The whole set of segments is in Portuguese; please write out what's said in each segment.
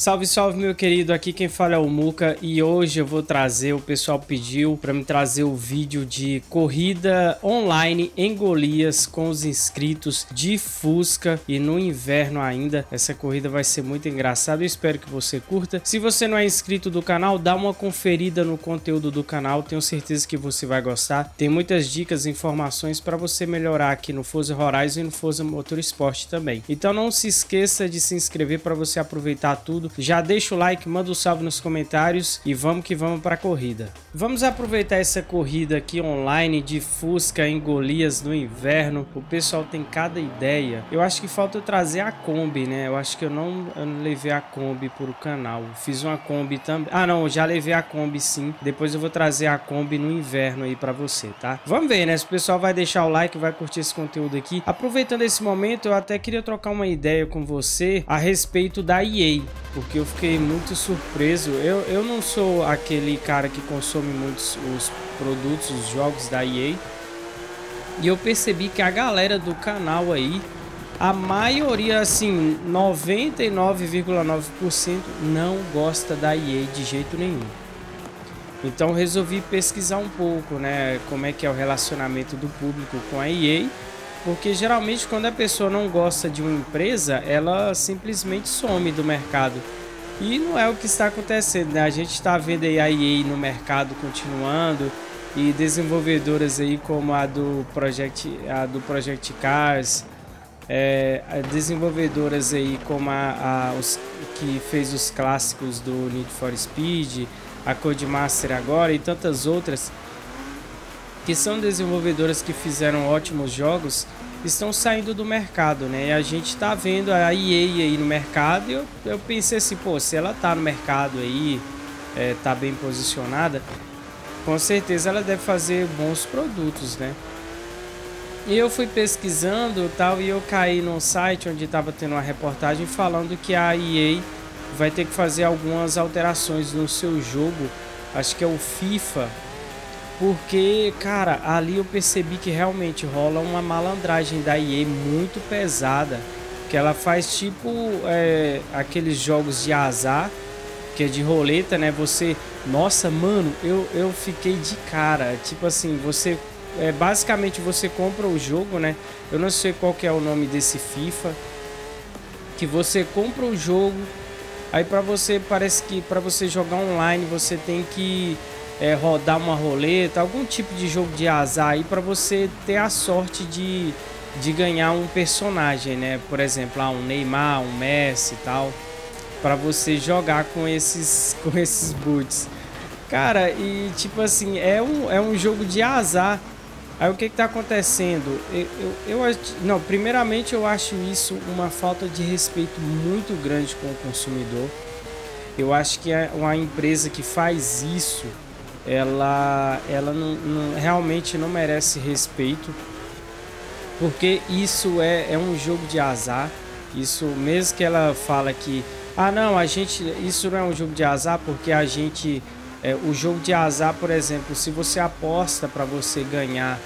Salve, salve, meu querido. Aqui quem fala é o Muca e hoje eu vou trazer, o pessoal pediu para me trazer o vídeo de corrida online em Golias com os inscritos de Fusca e no inverno ainda. Essa corrida vai ser muito engraçada, eu espero que você curta. Se você não é inscrito do canal, dá uma conferida no conteúdo do canal, tenho certeza que você vai gostar. Tem muitas dicas e informações para você melhorar aqui no Forza Horizon e no Forza Motorsport também. Então não se esqueça de se inscrever para você aproveitar tudo já deixa o like, manda um salve nos comentários e vamos que vamos para a corrida. Vamos aproveitar essa corrida aqui online de Fusca em Golias no inverno. O pessoal tem cada ideia. Eu acho que falta trazer a Kombi, né? Eu acho que eu não, eu não levei a Kombi para o canal. Fiz uma Kombi também. Ah, não, já levei a Kombi sim. Depois eu vou trazer a Kombi no inverno aí para você, tá? Vamos ver, né? Se o pessoal vai deixar o like, vai curtir esse conteúdo aqui. Aproveitando esse momento, eu até queria trocar uma ideia com você a respeito da EA porque eu fiquei muito surpreso. Eu, eu não sou aquele cara que consome muitos os produtos, os jogos da EA. E eu percebi que a galera do canal aí, a maioria, assim, 99,9% não gosta da EA de jeito nenhum. Então resolvi pesquisar um pouco, né, como é que é o relacionamento do público com a EA porque geralmente quando a pessoa não gosta de uma empresa, ela simplesmente some do mercado. E não é o que está acontecendo, né? A gente está vendo aí a EA no mercado continuando e desenvolvedoras aí como a do Project, a do Project Cars, é, desenvolvedoras aí como a, a os, que fez os clássicos do Need for Speed, a Codemaster agora e tantas outras que são desenvolvedoras que fizeram ótimos jogos, estão saindo do mercado, né? E a gente está vendo a EA aí no mercado e eu, eu pensei assim, pô, se ela tá no mercado aí, é, tá bem posicionada, com certeza ela deve fazer bons produtos, né? E eu fui pesquisando tal e eu caí num site onde estava tendo uma reportagem falando que a EA vai ter que fazer algumas alterações no seu jogo, acho que é o FIFA porque, cara, ali eu percebi que realmente rola uma malandragem da EA muito pesada. Que ela faz tipo é, aqueles jogos de azar, que é de roleta, né? Você. Nossa, mano, eu, eu fiquei de cara. Tipo assim, você. É, basicamente você compra o jogo, né? Eu não sei qual que é o nome desse FIFA. Que você compra o jogo. Aí para você parece que para você jogar online você tem que é, rodar uma roleta, algum tipo de jogo de azar aí para você ter a sorte de, de ganhar um personagem, né? Por exemplo, ah, um Neymar, um Messi e tal, para você jogar com esses com esses boots. Cara, e tipo assim, é um, é um jogo de azar. Aí o que que tá acontecendo? Eu, eu, eu, não, primeiramente eu acho isso uma falta de respeito muito grande com o consumidor. Eu acho que é uma empresa que faz isso ela, ela não, não, realmente não merece respeito, porque isso é, é um jogo de azar. Isso mesmo que ela fala que ah não, a gente isso não é um jogo de azar porque a gente é, o jogo de azar, por exemplo, se você aposta para você ganhar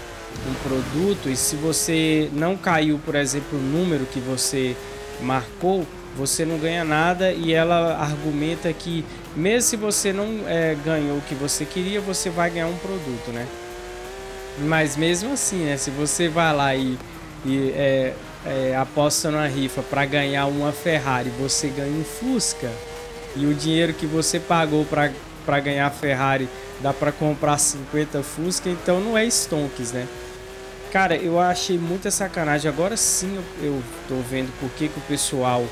um produto e se você não caiu, por exemplo, o número que você marcou, você não ganha nada e ela argumenta que mesmo se você não é, ganhou o que você queria, você vai ganhar um produto, né? Mas mesmo assim, né? Se você vai lá e, e é, é, aposta numa rifa para ganhar uma Ferrari, você ganha um Fusca e o dinheiro que você pagou para ganhar a Ferrari dá para comprar 50 Fusca, então não é stonks, né? Cara, eu achei muita sacanagem. Agora sim eu, eu tô vendo por que, que o pessoal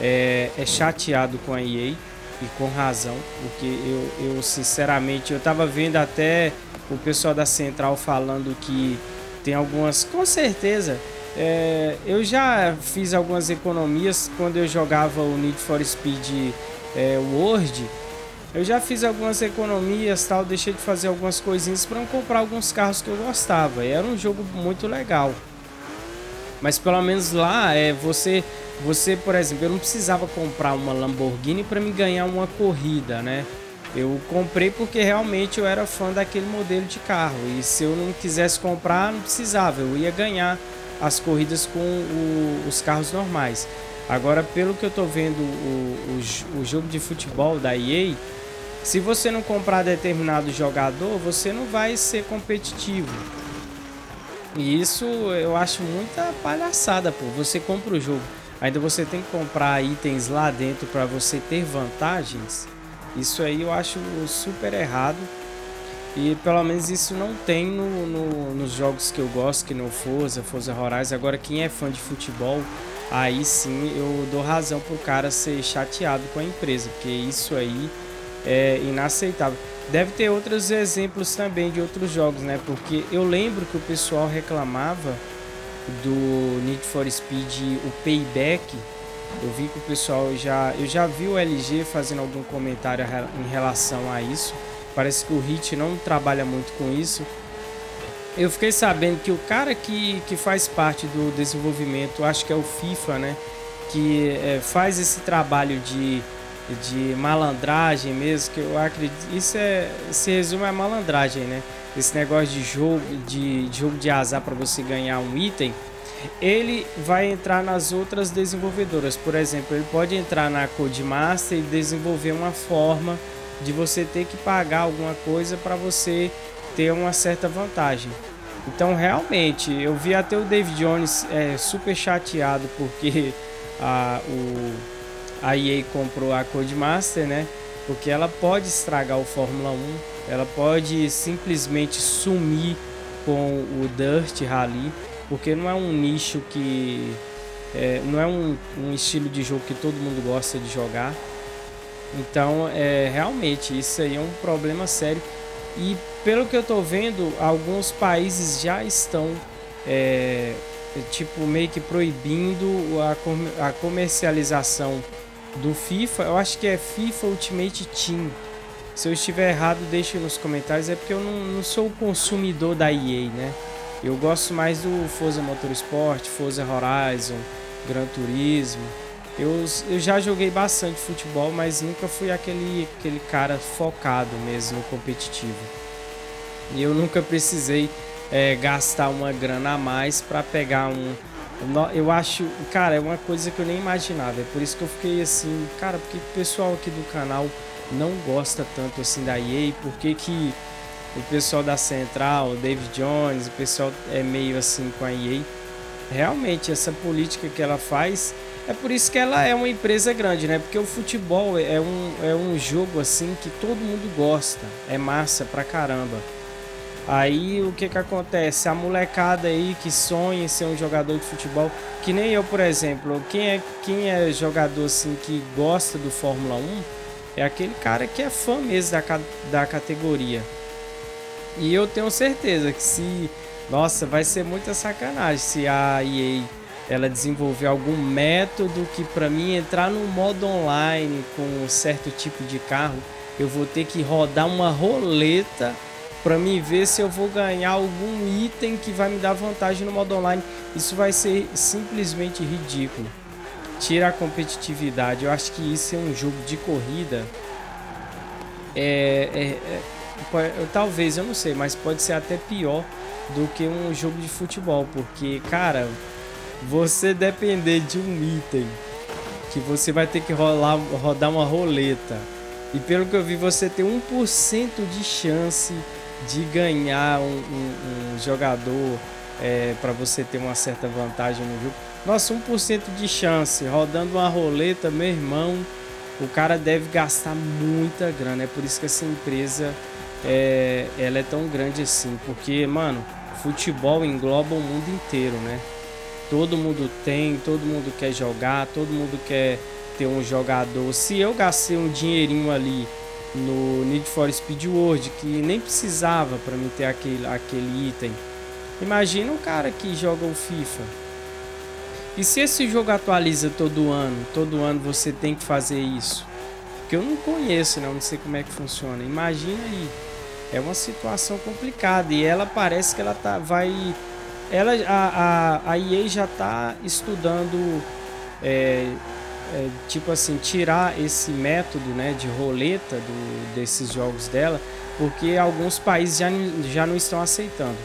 é, é chateado com a EA e com razão, porque eu, eu sinceramente eu tava vendo até o pessoal da Central falando que tem algumas, com certeza, é, eu já fiz algumas economias quando eu jogava o Need for Speed é, World. Eu já fiz algumas economias, tal, deixei de fazer algumas coisinhas para comprar alguns carros que eu gostava. E era um jogo muito legal. Mas pelo menos lá é você você, por exemplo, eu não precisava comprar uma Lamborghini para me ganhar uma corrida, né? Eu comprei porque realmente eu era fã daquele modelo de carro e se eu não quisesse comprar, não precisava, eu ia ganhar as corridas com o, os carros normais. Agora, pelo que eu tô vendo o, o, o jogo de futebol da EA, se você não comprar determinado jogador, você não vai ser competitivo. E isso eu acho muita palhaçada, pô. Você compra o jogo, ainda você tem que comprar itens lá dentro para você ter vantagens. Isso aí eu acho super errado. E pelo menos isso não tem no, no, nos jogos que eu gosto, que no Forza, Forza Horizon. Agora quem é fã de futebol, aí sim eu dou razão pro cara ser chateado com a empresa, porque isso aí é inaceitável. Deve ter outros exemplos também de outros jogos, né? Porque eu lembro que o pessoal reclamava do Need for Speed, o Payback. Eu vi que o pessoal já, eu já vi o LG fazendo algum comentário em relação a isso. Parece que o Hit não trabalha muito com isso. Eu fiquei sabendo que o cara que, que faz parte do desenvolvimento, acho que é o FIFA, né? Que é, faz esse trabalho de de malandragem mesmo, que eu acredito. Isso é. Se resume a malandragem, né? Esse negócio de jogo de, de jogo de azar para você ganhar um item. Ele vai entrar nas outras desenvolvedoras. Por exemplo, ele pode entrar na Codemaster e desenvolver uma forma de você ter que pagar alguma coisa para você ter uma certa vantagem. Então, realmente, eu vi até o David Jones é, super chateado porque a, o, a EA comprou a Codemaster, né? Porque ela pode estragar o Fórmula 1, ela pode simplesmente sumir com o Dirt Rally, porque não é um nicho que. É, não é um, um, estilo de jogo que todo mundo gosta de jogar. Então, é, realmente, isso aí é um problema sério. E pelo que eu tô vendo, alguns países já estão é, tipo meio que proibindo a, a comercialização do FIFA, eu acho que é FIFA Ultimate Team. Se eu estiver errado, deixe nos comentários. É porque eu não, não sou o consumidor da EA, né? Eu gosto mais do Forza Motorsport, Forza Horizon, Gran Turismo. Eu, eu já joguei bastante futebol, mas nunca fui aquele, aquele cara focado mesmo competitivo. E eu nunca precisei é, gastar uma grana a mais para pegar um, eu acho, cara, é uma coisa que eu nem imaginava. É por isso que eu fiquei assim, cara, porque o pessoal aqui do canal não gosta tanto assim da EA, por que que o pessoal da Central, o David Jones, o pessoal é meio assim com a EA? Realmente, essa política que ela faz, é por isso que ela é uma empresa grande, né? Porque o futebol é um, é um jogo assim que todo mundo gosta, é massa pra caramba. Aí o que que acontece? A molecada aí que sonha em ser um jogador de futebol, que nem eu, por exemplo, quem é, quem é jogador assim que gosta do Fórmula 1 é aquele cara que é fã mesmo da, da categoria. E eu tenho certeza que se. Nossa, vai ser muita sacanagem se a EA ela desenvolver algum método que para mim entrar no modo online com um certo tipo de carro, eu vou ter que rodar uma roleta para mim ver se eu vou ganhar algum item que vai me dar vantagem no modo online. Isso vai ser simplesmente ridículo. Tira a competitividade. Eu acho que isso é um jogo de corrida. É, é, é, talvez, eu não sei, mas pode ser até pior do que um jogo de futebol, porque, cara, você depender de um item que você vai ter que rolar, rodar uma roleta. E pelo que eu vi, você tem 1% de chance de ganhar um, um, um jogador é, para você ter uma certa vantagem no jogo. Nossa, 1% de chance, rodando uma roleta, meu irmão, o cara deve gastar muita grana. É por isso que essa empresa é, ela é tão grande assim, porque, mano, futebol engloba o mundo inteiro, né? Todo mundo tem, todo mundo quer jogar, todo mundo quer ter um jogador. Se eu gastei um dinheirinho ali no Need for Speed World, que nem precisava para mim ter aquele, aquele item. Imagina um cara que joga o FIFA. E se esse jogo atualiza todo ano, todo ano você tem que fazer isso? Porque eu não conheço, né? Não sei como é que funciona. Imagina aí. É uma situação complicada e ela parece que ela tá vai ela a, a, a EA já está estudando é, é, tipo assim, tirar esse método né, de roleta do, desses jogos dela, porque alguns países já, já não estão aceitando.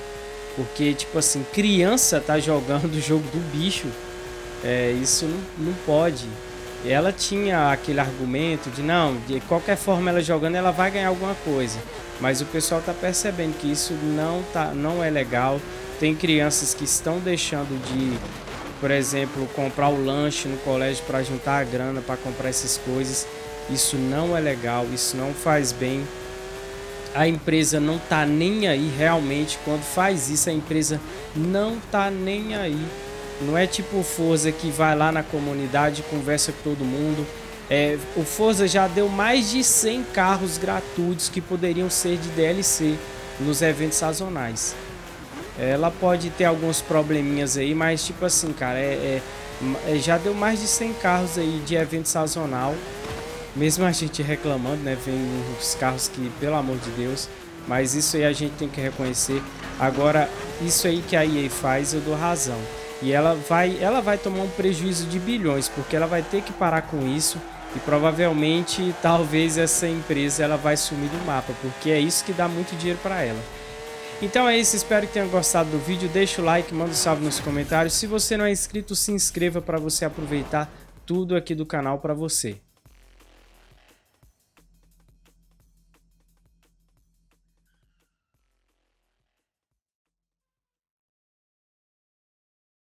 Porque, tipo assim, criança tá jogando o jogo do bicho. É, isso não, não pode. Ela tinha aquele argumento de não, de qualquer forma ela jogando ela vai ganhar alguma coisa. Mas o pessoal está percebendo que isso não, tá, não é legal. Tem crianças que estão deixando de, por exemplo, comprar o lanche no colégio para juntar a grana para comprar essas coisas. Isso não é legal, isso não faz bem. A empresa não tá nem aí realmente quando faz isso, a empresa não tá nem aí. Não é tipo o Forza que vai lá na comunidade, conversa com todo mundo. É, o Forza já deu mais de 100 carros gratuitos que poderiam ser de DLC nos eventos sazonais. Ela pode ter alguns probleminhas aí, mas tipo assim, cara, é, é, é já deu mais de 100 carros aí de evento sazonal mesmo a gente reclamando, né? Vem os carros que, pelo amor de Deus. Mas isso aí a gente tem que reconhecer. Agora, isso aí que a EA faz, eu dou razão. E ela vai, ela vai tomar um prejuízo de bilhões, porque ela vai ter que parar com isso. E provavelmente, talvez essa empresa ela vai sumir do mapa, porque é isso que dá muito dinheiro para ela. Então é isso, espero que tenham gostado do vídeo. Deixa o like, manda um salve nos comentários. Se você não é inscrito, se inscreva para você aproveitar tudo aqui do canal para você.